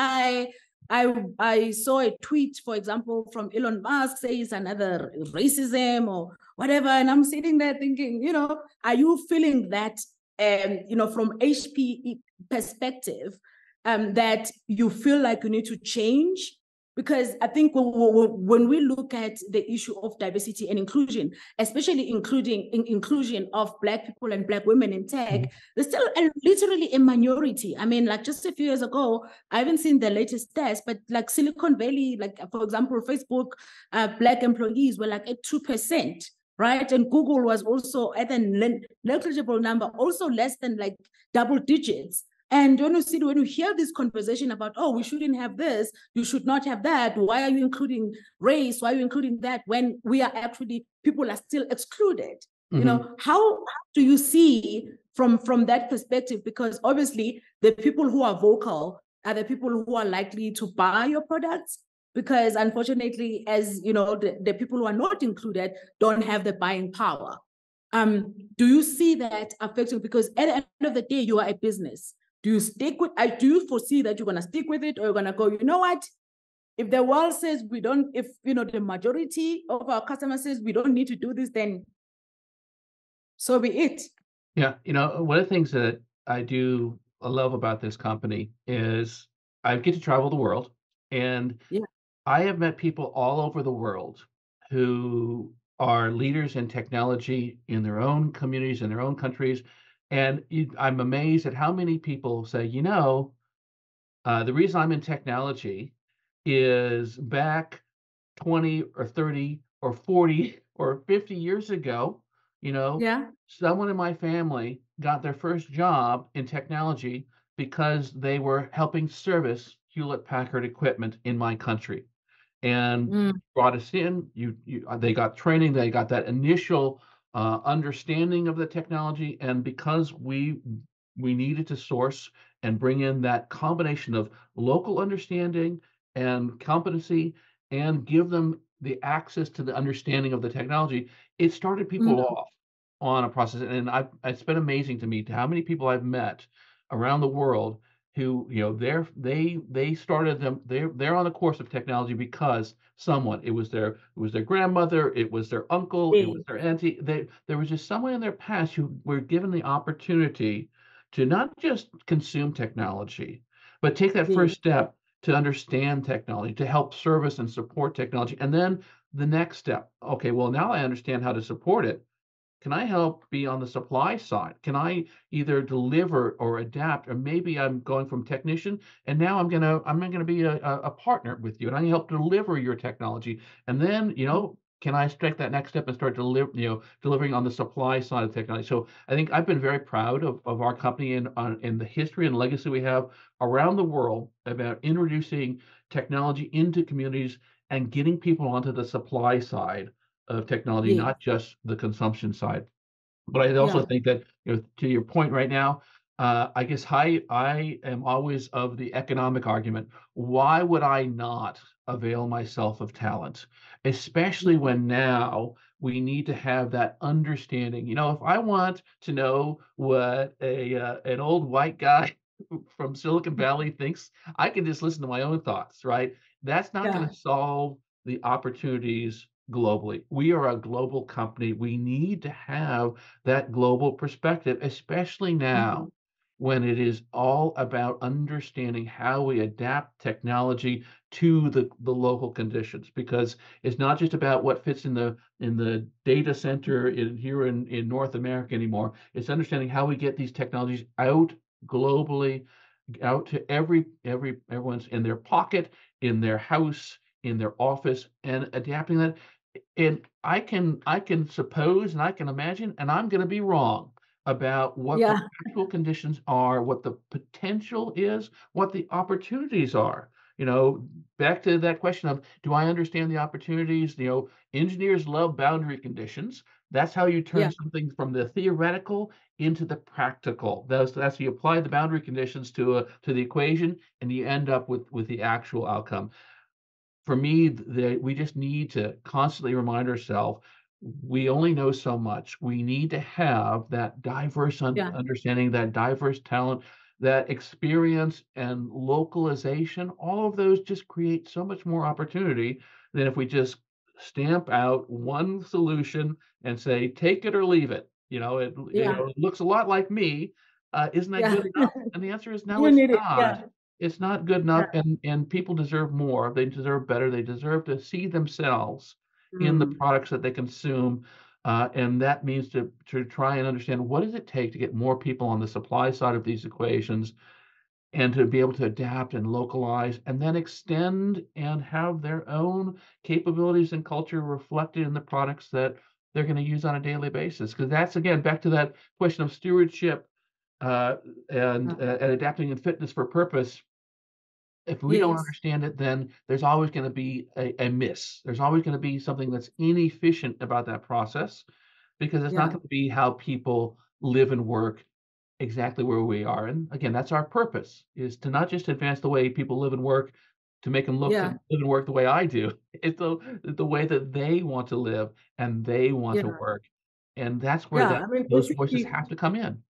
I, I saw a tweet, for example, from Elon Musk says another racism or whatever. And I'm sitting there thinking, you know, are you feeling that, um, you know, from HPE perspective, um, that you feel like you need to change because I think when we look at the issue of diversity and inclusion, especially including in inclusion of Black people and Black women in tech, mm-hmm. there's still a, literally a minority. I mean, like just a few years ago, I haven't seen the latest stats, but like Silicon Valley, like for example, Facebook, uh, Black employees were like at 2%. Right. And Google was also at a negligible number, also less than like double digits. And when you see, when you hear this conversation about, oh, we shouldn't have this, you should not have that. Why are you including race? Why are you including that when we are actually people are still excluded? Mm-hmm. You know, how, how do you see from from that perspective? Because obviously, the people who are vocal are the people who are likely to buy your products. Because unfortunately, as you know, the, the people who are not included don't have the buying power. Um, do you see that affecting? Because at the end of the day, you are a business do you stick with i do you foresee that you're going to stick with it or you're going to go you know what if the world says we don't if you know the majority of our customers says we don't need to do this then so be it yeah you know one of the things that i do love about this company is i get to travel the world and yeah. i have met people all over the world who are leaders in technology in their own communities in their own countries and you, I'm amazed at how many people say, you know, uh, the reason I'm in technology is back 20 or 30 or 40 or 50 years ago, you know, yeah. someone in my family got their first job in technology because they were helping service Hewlett Packard equipment in my country and mm. brought us in. You, you, they got training, they got that initial uh, understanding of the technology, and because we we needed to source and bring in that combination of local understanding and competency, and give them the access to the understanding of the technology, it started people mm-hmm. off on a process. And I, it's been amazing to me to how many people I've met around the world who you know they're they they started them they're they're on the course of technology because someone it was their it was their grandmother it was their uncle it mm. was their auntie they there was just someone in their past who were given the opportunity to not just consume technology but take that mm. first step to understand technology to help service and support technology and then the next step okay well now i understand how to support it can I help be on the supply side? Can I either deliver or adapt? Or maybe I'm going from technician and now I'm gonna I'm gonna be a, a partner with you and I help deliver your technology. And then, you know, can I take that next step and start deliver, you know, delivering on the supply side of technology? So I think I've been very proud of, of our company and uh, on in the history and legacy we have around the world about introducing technology into communities and getting people onto the supply side of technology, Yeah. not just the consumption side. But I also Yeah. think that, you know, to your point right now, uh, I guess I I am always of the economic argument. Why would I not avail myself of talent, especially when now we need to have that understanding. You know, if I want to know what a uh, an old white guy from Silicon Valley thinks, I can just listen to my own thoughts, right? That's not going to solve the opportunities globally. We are a global company. We need to have that global perspective, especially now Mhm. when it is all about understanding how we adapt technology to the, the local conditions because it's not just about what fits in the in the data center in here in, in North America anymore. It's understanding how we get these technologies out globally, out to every every everyone's in their pocket, in their house, in their office, and adapting that. And I can I can suppose and I can imagine, and I'm going to be wrong about what the actual conditions are, what the potential is, what the opportunities are. You know, back to that question of do I understand the opportunities? You know, engineers love boundary conditions. That's how you turn Yeah. something from the theoretical into the practical. That's that's you apply the boundary conditions to a to the equation and you end up with with the actual outcome. For me, the, we just need to constantly remind ourselves we only know so much. We need to have that diverse un- Yeah. understanding, that diverse talent, that experience and localization. All of those just create so much more opportunity than if we just stamp out one solution and say, take it or leave it. You know, it, you know, it looks a lot like me. Uh, isn't that Yeah. good enough? And the answer is no, You it's not. Yeah. It's not good Yeah. enough, and and people deserve more. They deserve better. They deserve to see themselves in the Mm. products that they consume, uh, and that means to to try and understand what does it take to get more people on the supply side of these equations, and to be able to adapt and localize, and then extend and have their own capabilities and culture reflected in the products that they're going to use on a daily basis. Because that's again back to that question of stewardship uh, and uh, and adapting and fitness for purpose if we don't understand it, then there's always going to be a, a miss. There's always going to be something that's inefficient about that process because it's not going to be how people live and work exactly where we are. And again, that's our purpose is to not just advance the way people live and work to make them look Yeah. live and work the way I do. It's the the way that they want to live and they want to work. And that's where Yeah. that I mean, those voices have to come in.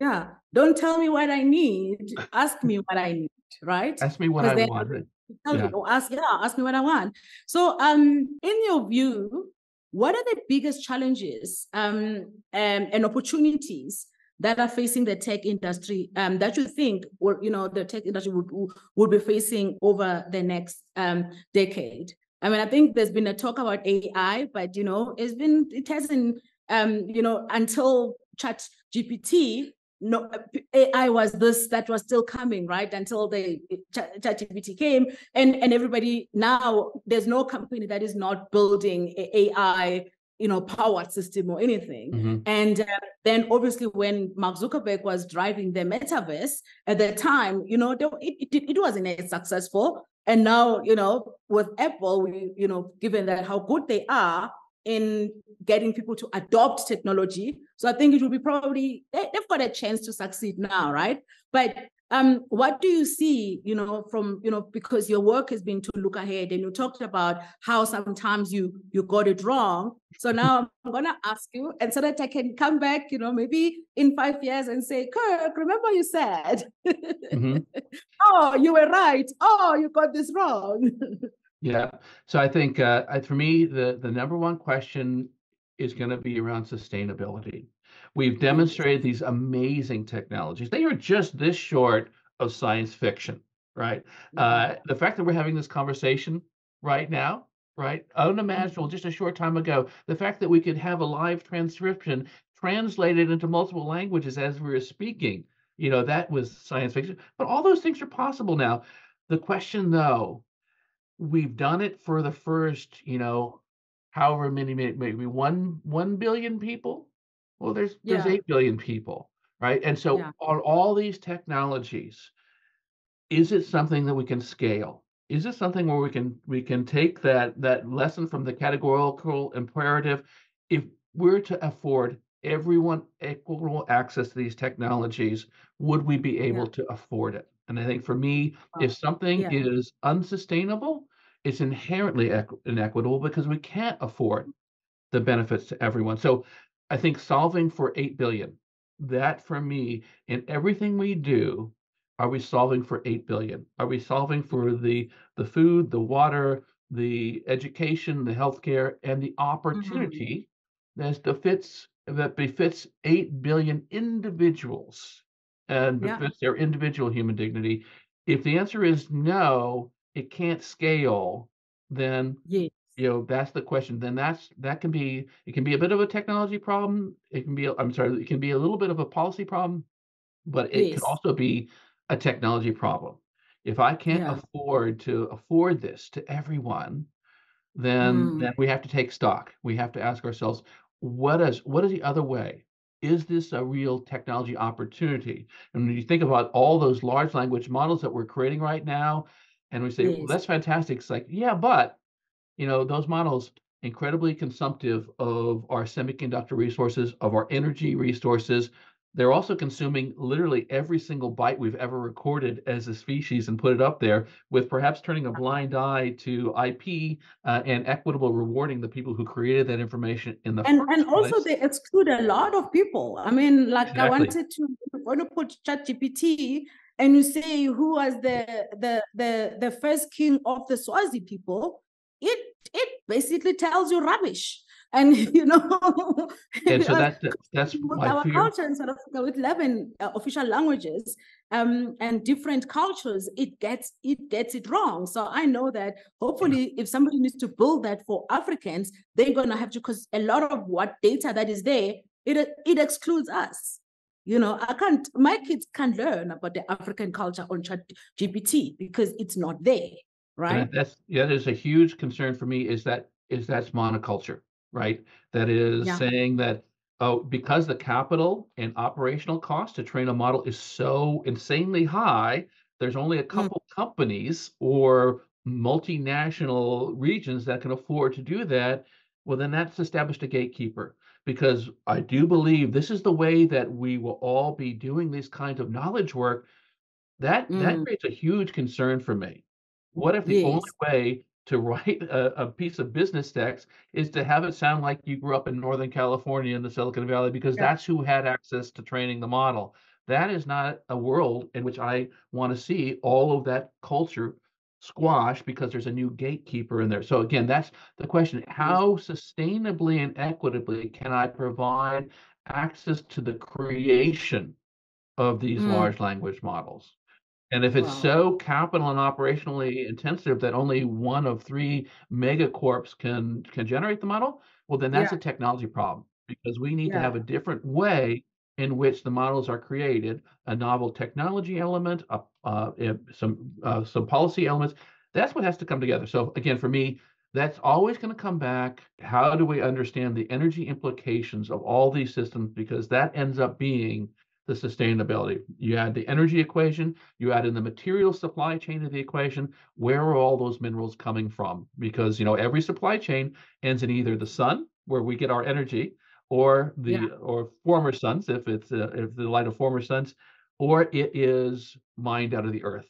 Yeah. Don't tell me what I need. Ask me what I need, right? Ask me what I then want. right? tell Yeah. you, or ask, yeah, ask me what I want. So, um, in your view, what are the biggest challenges um, um, and opportunities that are facing the tech industry um, that you think, or you know, the tech industry would would be facing over the next um, decade? I mean, I think there's been a talk about AI, but you know, it's been it hasn't, um, you know, until Chat GPT no AI was this that was still coming, right? Until the ChatGPT came, and and everybody now there's no company that is not building a AI, you know, powered system or anything. Mhm. And uh, then obviously when Mark Zuckerberg was driving the metaverse at the time, you know, it, it, it wasn't as successful. And now, you know, with Apple, we, you know, given that how good they are in getting people to adopt technology. So I think it will be probably they, they've got a chance to succeed now, right? But um, what do you see, you know, from you know, because your work has been to look ahead, and you talked about how sometimes you you got it wrong. So now I'm gonna ask you, and so that I can come back, you know, maybe in five years and say, Kirk, remember you said, Mhm. oh, you were right. Oh, you got this wrong. Yeah. So I think uh, I- for me, the the number one question is going to be around sustainability. We've demonstrated these amazing technologies. They are just this short of science fiction, right? Uh, the fact that we're having this conversation right now, right? Unimaginable just a short time ago. The fact that we could have a live transcription translated into multiple languages as we were speaking, you know, that was science fiction. But all those things are possible now. The question, though, we've done it for the first, you know, however many, maybe one one billion people. Well, there's there's Yeah. eight billion people, right? And so Yeah. on all these technologies, is it something that we can scale? Is it something where we can we can take that that lesson from the categorical imperative? If we're to afford everyone equal access to these technologies, would we be able to afford it? And I think for me, if something Yeah. is unsustainable, it's inherently equ- inequitable because we can't afford the benefits to everyone. So I think solving for 8 billion, that for me, in everything we do, are we solving for 8 billion? Are we solving for the the food, the water, the education, the healthcare, and the Mm-hmm. opportunity that befits that befits 8 billion individuals and Yeah. befits their individual human dignity. If the answer is no, it can't scale, then Yes. you know that's the question then that's that can be it can be a bit of a technology problem it can be I'm sorry it can be a little bit of a policy problem but it Yes. can also be a technology problem if i can't Yeah. afford to afford this to everyone then Mm. then we have to take stock we have to ask ourselves what is what is the other way is this a real technology opportunity and when you think about all those large language models that we're creating right now and we say well, that's fantastic it's like yeah but you know, those models incredibly consumptive of our semiconductor resources, of our energy resources. They're also consuming literally every single bite we've ever recorded as a species and put it up there, with perhaps turning a blind eye to IP uh, and equitable rewarding the people who created that information in the and and also they exclude a lot of people. I mean, like I wanted to want to put ChatGPT and you say who was the the the the first king of the Swazi people, it it basically tells you rubbish. And you know, And so uh, that's that's our fear. culture in South Africa with 11 uh, official languages um, and different cultures, it gets it gets it wrong. So I know that hopefully, if somebody needs to build that for Africans, they're gonna have to because a lot of what data that is there, it it excludes us. You know, I can't. My kids can't learn about the African culture on Chat GPT because it's not there, right? that- that's yeah, there's a huge concern for me is that is that's monoculture, right? That is Yeah. saying that oh, because the capital and operational cost to train a model is so insanely high, there's only a Mm. couple companies or multinational regions that can afford to do that. Well, then that's established a gatekeeper because I do believe this is the way that we will all be doing these kinds of knowledge work. That that Mm. creates a huge concern for me. What if the only way to write a, a piece of business text is to have it sound like you grew up in Northern California in the Silicon Valley because Yeah. that's who had access to training the model? That is not a world in which I want to see all of that culture squash because there's a new gatekeeper in there. So again, that's the question. How sustainably and equitably can I provide access to the creation of these Mm. large language models? And if it's Wow. so capital and operationally intensive that only one of three megacorps can can generate the model, well, then that's Yeah. a technology problem because we need to have a different way in which the models are created, a novel technology element, a, uh, eh, some uh, some policy elements. That's what has to come together. So again, for me, that's always going to come back. How do we understand the energy implications of all these systems? Because that ends up being the sustainability. You add the energy equation, you add in the material supply chain of the equation. Where are all those minerals coming from? Because you know every supply chain ends in either the sun, where we get our energy, or the Yeah. or former suns, if it's uh, if the light of former suns, or it is mined out of the earth.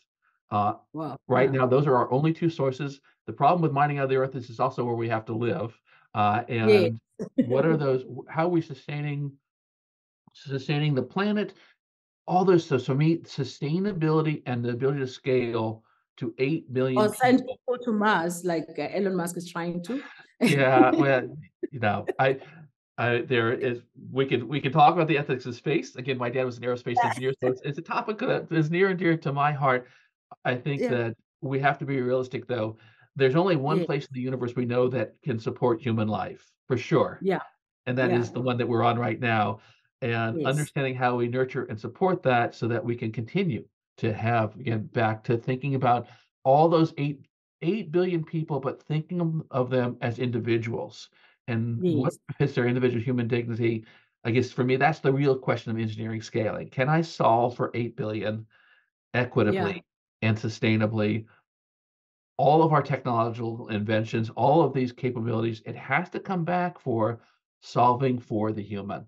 Uh, Wow. right Yeah. now, those are our only two sources. The problem with mining out of the earth is it's also where we have to live. Uh, and what are those? How are we sustaining sustaining the planet? All those. So, so me, sustainability and the ability to scale to eight billion Or send people. people to Mars, like uh, Elon Musk is trying to. Yeah, well, you know, I, I there is we could we could talk about the ethics of space. Again, my dad was an aerospace engineer, so it's, it's a topic that is near and dear to my heart. I think Yeah. that we have to be realistic, though. There's only one Yeah. place in the universe we know that can support human life for sure. Yeah. and that is Yeah. the one that we're on right now. And Yes. understanding how we nurture and support that so that we can continue to have again back to thinking about all those eight eight billion people, but thinking of, them as individuals and what Yes. is their individual human dignity. I guess for me, that's the real question of engineering scaling. Can I solve for eight billion equitably and sustainably? All of our technological inventions, all of these capabilities, it has to come back for solving for the human.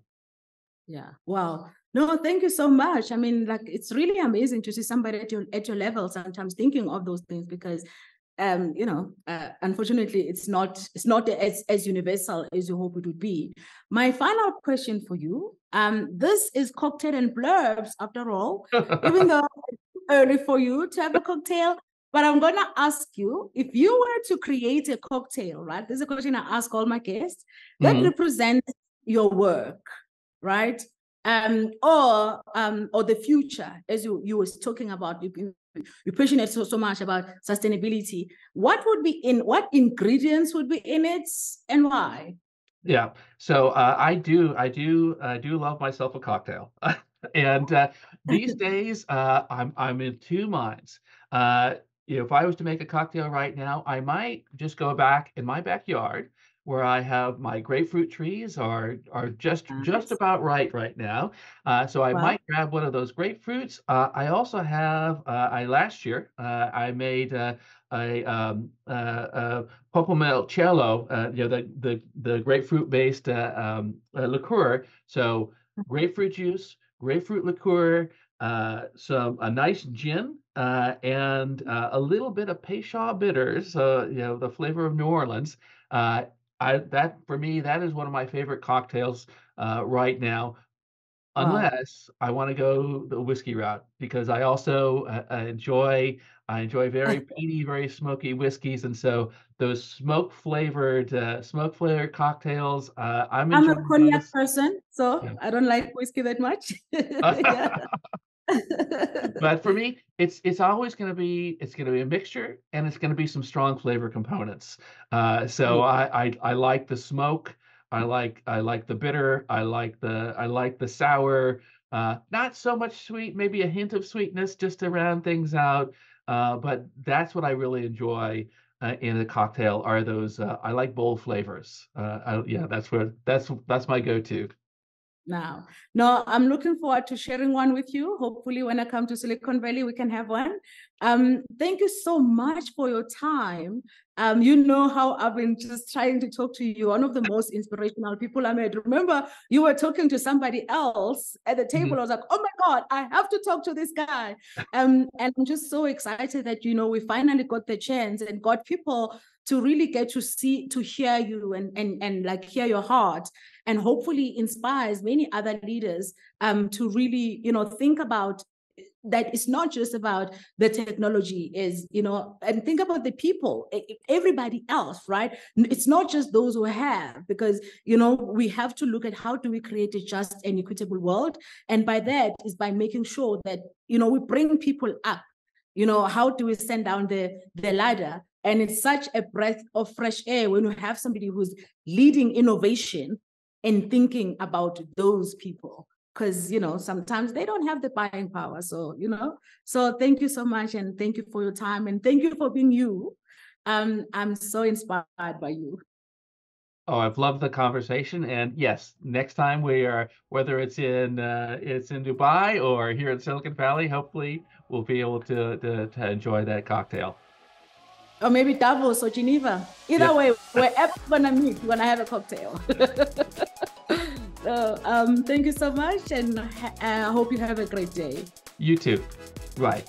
Yeah. Wow. No, thank you so much. I mean, like it's really amazing to see somebody at your at your level sometimes thinking of those things because um, you know, uh, unfortunately it's not it's not as as universal as you hope it would be. My final question for you, um, this is cocktail and blurbs after all, even though it's early for you to have a cocktail. But I'm going to ask you if you were to create a cocktail, right? This is a question I ask all my guests that mm-hmm. represents your work, right? Um, or um, or the future, as you you was talking about, you, you're passionate so, so much about sustainability. What would be in what ingredients would be in it and why? Yeah, so uh, I do, I do, I do love myself a cocktail, and uh, these days uh, I'm I'm in two minds. Uh, you know, if I was to make a cocktail right now, I might just go back in my backyard where I have my grapefruit trees are are just just about right right now. Uh, so I wow. might grab one of those grapefruits. Uh, I also have uh, I last year uh, I made uh, a um, uh, Popomelcello, you know the the the grapefruit based um, liqueur. So grapefruit juice, grapefruit liqueur, some a nice gin uh, and uh, a little bit of Peychaud bitters, uh, you know, the flavor of New Orleans. Uh, I that for me, that is one of my favorite cocktails uh, right now. Unless wow. I want to go the whiskey route, because I also uh, enjoy I enjoy very peaty, very smoky whiskeys, and so those smoke flavored smoke flavored cocktails. I'm I'm a cognac those. person, so yeah. I don't like whiskey that much. but for me, it's it's always going to be it's going to be a mixture, and it's going to be some strong flavor components. Uh, so I, I I like the smoke. I like I like the bitter. I like the I like the sour. Uh, not so much sweet, maybe a hint of sweetness just to round things out. Uh, but that's what I really enjoy uh, in a cocktail. Are those uh, I like bold flavors. Uh, I, yeah, that's where that's that's my go-to now. No, I'm looking forward to sharing one with you. Hopefully, when I come to Silicon Valley, we can have one. Um, thank you so much for your time. Um, you know how I've been just trying to talk to you. One of the most inspirational people I met. Remember, you were talking to somebody else at the table. Mm-hmm. I was like, oh my God, I have to talk to this guy. Um, and I'm just so excited that you know we finally got the chance and got people to really get to see to hear you and and and like hear your heart and hopefully inspires many other leaders um, to really you know think about that it's not just about the technology is you know and think about the people everybody else right? It's not just those who have because you know we have to look at how do we create a just and equitable world and by that is by making sure that you know we bring people up. You know how do we send down the the ladder? And it's such a breath of fresh air when you have somebody who's leading innovation and thinking about those people. Because, you know, sometimes they don't have the buying power. So, you know, so thank you so much. And thank you for your time. And thank you for being you. Um, I'm so inspired by you. Oh, I've loved the conversation, and yes, next time we are, whether it's in uh, it's in Dubai or here in Silicon Valley, hopefully we'll be able to to, to enjoy that cocktail or maybe Davos or Geneva. Either yeah. way, wherever we're gonna meet, we're gonna have a cocktail. so, um, thank you so much, and I hope you have a great day. You too. Right.